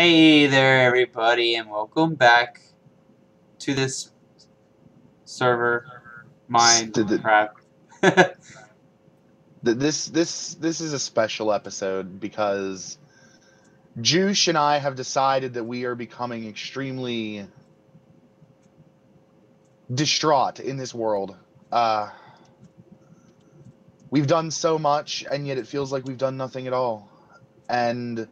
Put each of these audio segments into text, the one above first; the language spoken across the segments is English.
Hey there, everybody, and welcome back to this server, Minecraft. Th- This this this is a special episode because Joosh and I have decided that we are becoming extremely distraught in this world. Uh, we've done so much, and yet it feels like we've done nothing at all, and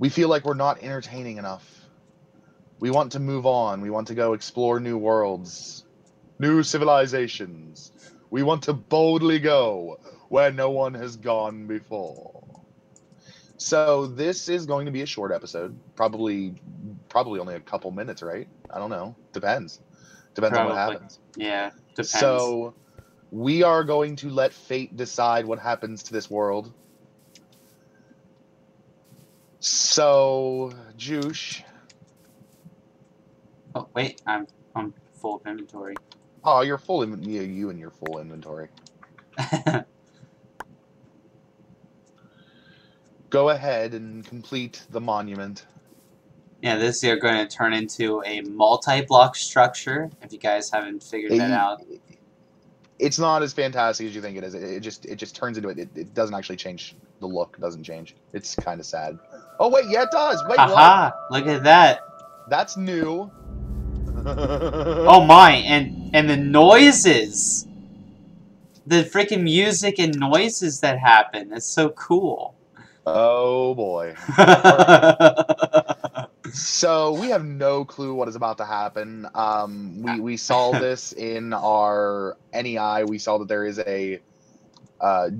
we feel like we're not entertaining enough. We want to move on. We want to go explore new worlds, new civilizations. We want to boldly go where no one has gone before. So this is going to be a short episode, probably probably only a couple minutes, right? I don't know. Depends. Depends on what happens. yeah, depends. So we are going to let fate decide what happens to this world. So, Joosh. oh wait, I'm I'm full of inventory. Oh, you're full. In, yeah, you and your full inventory. Go ahead and complete the monument. yeah, this is going to turn into a multi-block structure. If you guys haven't figured that It- out, It's not as fantastic as you think it is. It, it just it just turns into it. it. It doesn't actually change. The look doesn't change. It's kind of sad. Oh wait, yeah, it does. Wait, what? haha! Look at that. That's new. Oh my, and and the noises, the freaking music and noises that happen. It's so cool. Oh boy. So we have no clue what is about to happen. Um, we we saw this in our NEI. We saw that there is a uh,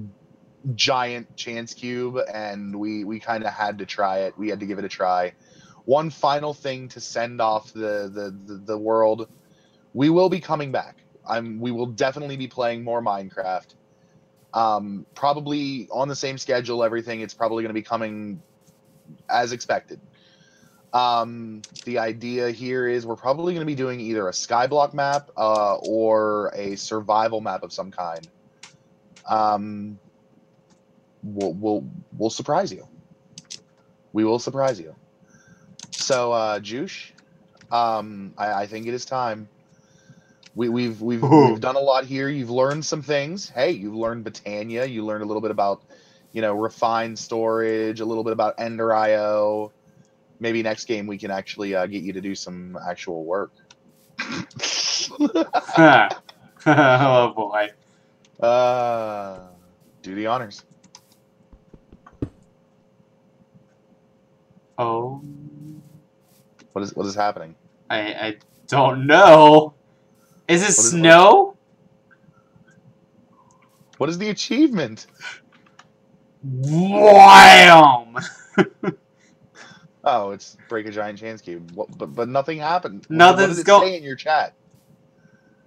giant chance cube, and we we kind of had to try it. We had to give it a try. One final thing to send off the the the, the world. We will be coming back. I'm. We will definitely be playing more Minecraft. Um, probably on the same schedule. Everything. It's probably going to be coming as expected. Um, the idea here is we're probably going to be doing either a skyblock map uh, or a survival map of some kind. Um, we'll, we'll we'll surprise you. We will surprise you. So, uh, Joosh, um, I, I think it is time. We, we've we've Ooh. we've done a lot here. You've learned some things. Hey, you've learned Botania. You learned a little bit about, you know, refined storage. A little bit about Ender IO maybe next game we can actually uh, get you to do some actual work. oh boy. uh, do the honors. Oh, What is what is happening? I I don't know. Is it What is- snow? What is the achievement? Wham! Oh, it's break a giant chance cube. What, but but nothing happened. What- Nothing's what did it go- say in your chat?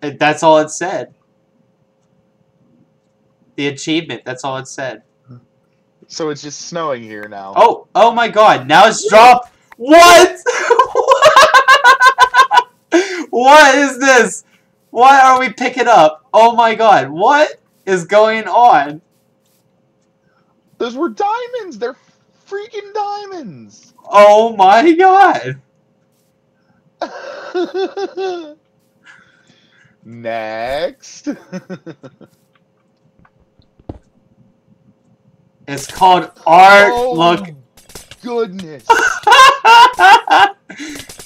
It- That's all it said. The achievement. That's all it said. So it's just snowing here now. Oh, oh my God! Now it's dropped. What? what is this? Why are we picking up? Oh my God! What is going on? Those were diamonds. They're freaking diamonds. Oh my God! Next. It's called art. Oh, Look. Goodness.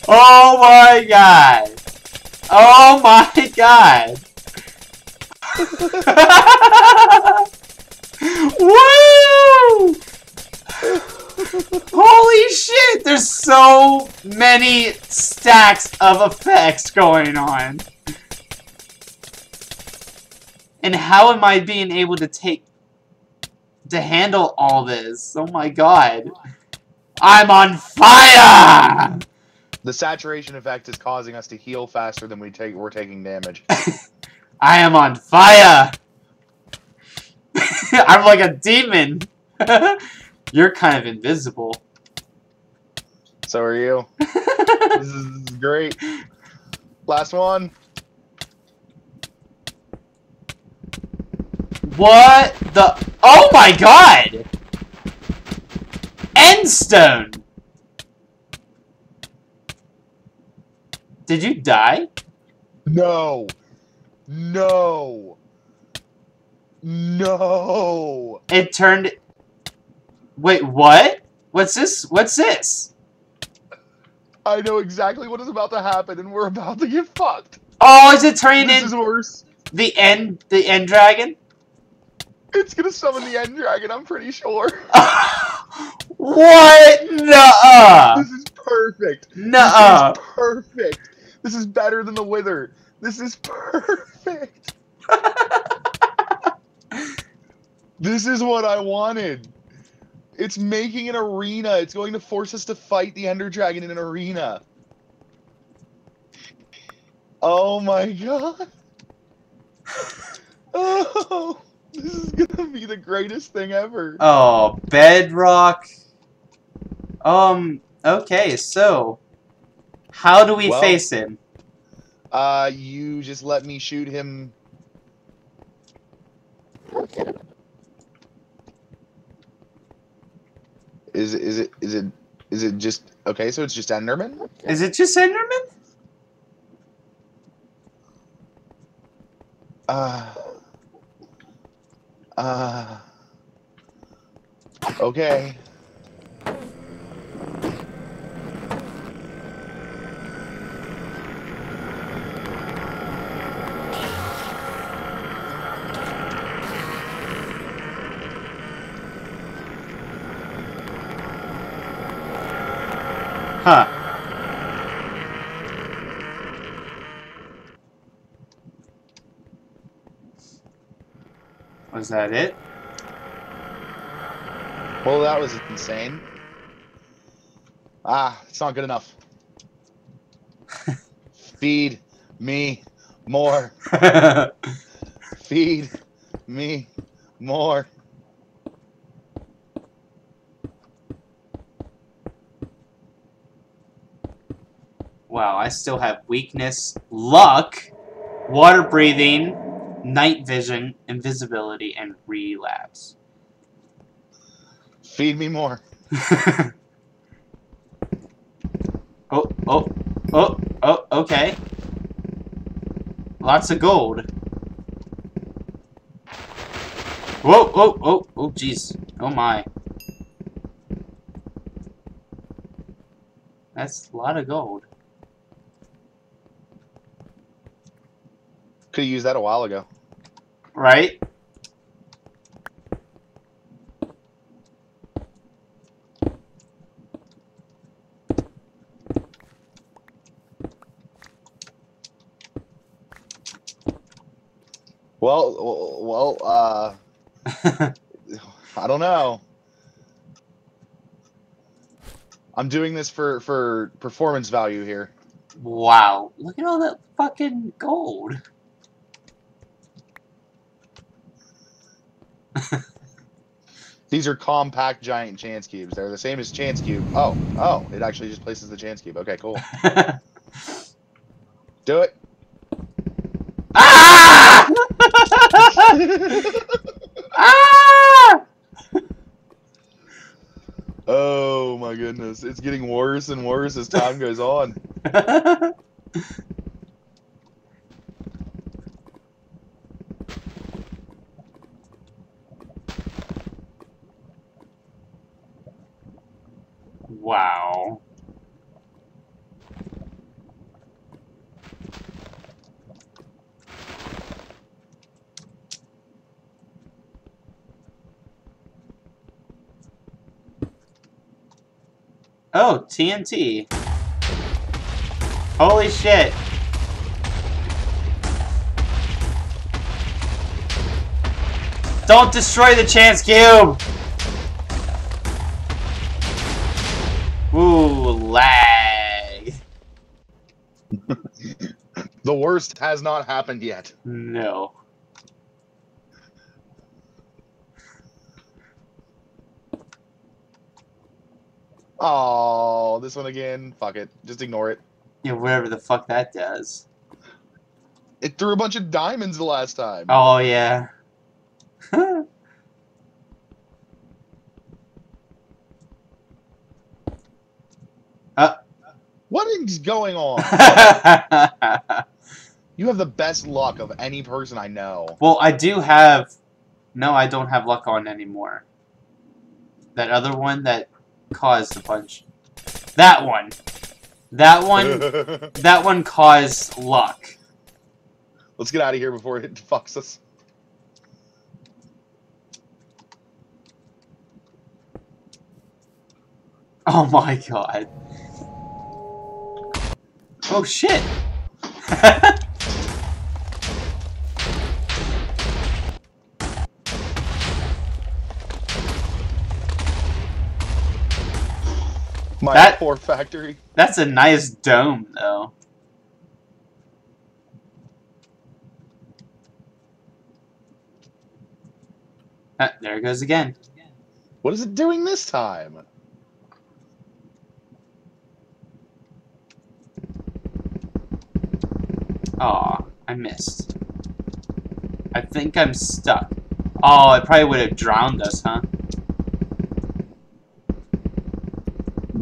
oh my God! Oh my God! Woo! Holy shit! There's so many stacks of effects going on. And how am I being able to take to handle all this? Oh my god. I'm on fire! The saturation effect is causing us to heal faster than we take. We're taking damage. I am on fire! I'm like a demon! You're kind of invisible. So are you. this is great. Last one. What the? Oh my god! Endstone! Did you die? No. No. No. It turned. Wait, what? What's this? What's this? I know exactly what is about to happen, and we're about to get fucked. Oh, is it turning? This in... is worse. The end. The end dragon. It's gonna summon the end dragon. I'm pretty sure. what? Nuh-uh. This is perfect. Nuh-uh. This is perfect. This is better than the Wither. This is perfect. This is what I wanted. It's making an arena. It's going to force us to fight the Ender Dragon in an arena. Oh my god. Oh, this is gonna be the greatest thing ever. Oh, bedrock. Um, okay, so how do we Well- face him? Uh, you just let me shoot him. Is it? Is it? Is it? Is it just okay? So it's just Enderman. Is it just Enderman? Uh. Uh. Okay. Huh. Was that it? Well, that was insane. Ah, it's not good enough. Feed me more. Feed me more. wow, I still have weakness, luck, water breathing, night vision, invisibility, and relapse. Feed me more. Oh, oh, oh, oh, okay. Lots of gold. Whoa, oh, oh, oh, jeez. Oh my. That's a lot of gold. Could have used that a while ago. Right? Well, well, uh, I don't know. I'm doing this for for performance value here. wow. Look at all that fucking gold. These are compact giant chance cubes. They're the same as chance cube. Oh, oh, it actually just places the chance cube. Okay, cool. Do it. ah! ah! oh my goodness, it's getting worse and worse as time goes on. wow. Oh, TNT. Holy shit. Don't destroy the chance cube! Ooh, lag. The worst has not happened yet. No. Oh, this one again. Fuck it. Just ignore it. Yeah, whatever the fuck that does. It threw a bunch of diamonds the last time. Oh, yeah. uh, What is going on? you have the best luck of any person I know. well, I do have. No, I don't have luck on anymore. That other one that caused a bunch. That one. That one. that one caused luck. Let's get out of here before it fucks us. Oh my god. Oh shit. My That- poor factory. That's a nice dome, though. Ah, there it goes again. What is it doing this time? Aw, I missed. I think I'm stuck. Oh, it probably would have drowned us, huh?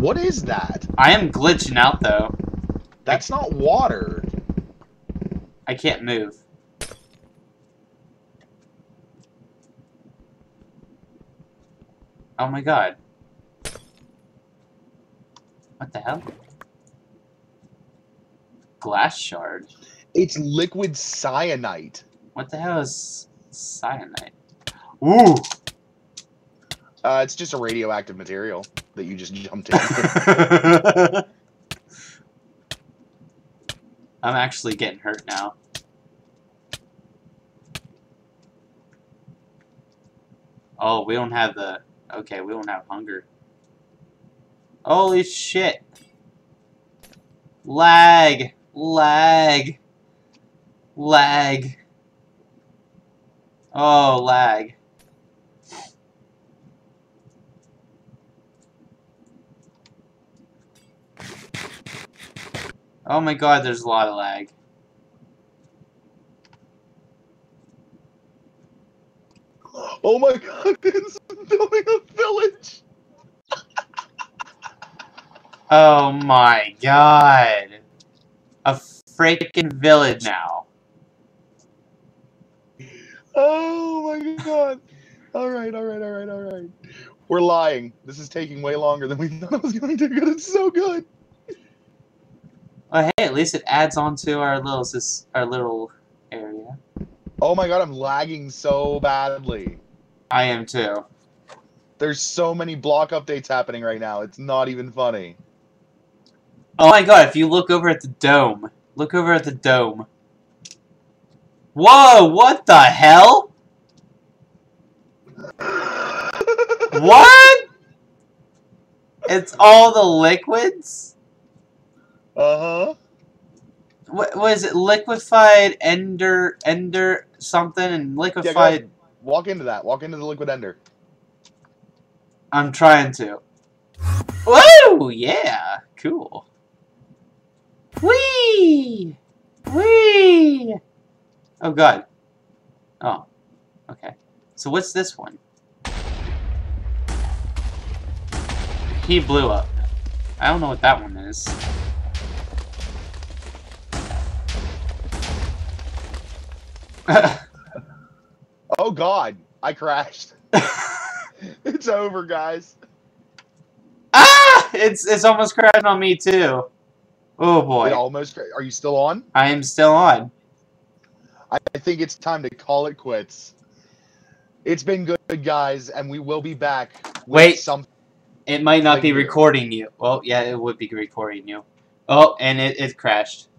What is that? I am glitching out, though. That's not water. I can't move. Oh my god. What the hell? Glass shard. It's liquid cyanite. What the hell is cyanide? Ooh! Uh, it's just a radioactive material that you just jumped in. I'm actually getting hurt now. Oh, we don't have the... Okay, we don't have hunger. Holy shit! Lag! Lag! Lag! Oh, lag. Oh my god, there's a lot of lag. oh my god, it's building a village. Oh my god. A freaking village now. Oh my god. All right, all right, all right, all right. We're lying. This is taking way longer than we thought it was going to. But it's so good. Oh hey, at least it adds on to our little our little area. Oh my god, I'm lagging so badly. I am too. There's so many block updates happening right now. It's not even funny. Oh my god, if you look over at the dome. Look over at the dome. Whoa, what the hell? What? It's all the liquids? Uh huh. What was it? Liquefied ender ender something and Yeah, liquefied ahead. Walk into that. Walk into the liquid ender. I'm trying to. Woo! Yeah, cool. Whee! Whee! Oh god. Oh. Okay. So what's this one? He blew up. I don't know what that one is. Oh god, I crashed. it's over, guys. ah! It's it's almost crashing on me too. Oh It boy. almost. Are you still on? I am still on. I I think it's time to call it quits. It's been good, guys, and we will be back. Wait. some. It might not be recording you. Well, yeah, it would be recording you. Oh, and it, it crashed.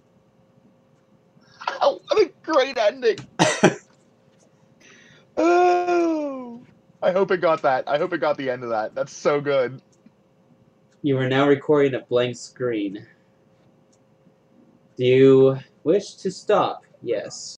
Oh, what a great ending! oh, I hope it got that. I hope it got the end of that. That's so good. You are now recording a blank screen. Do you wish to stop? Yes.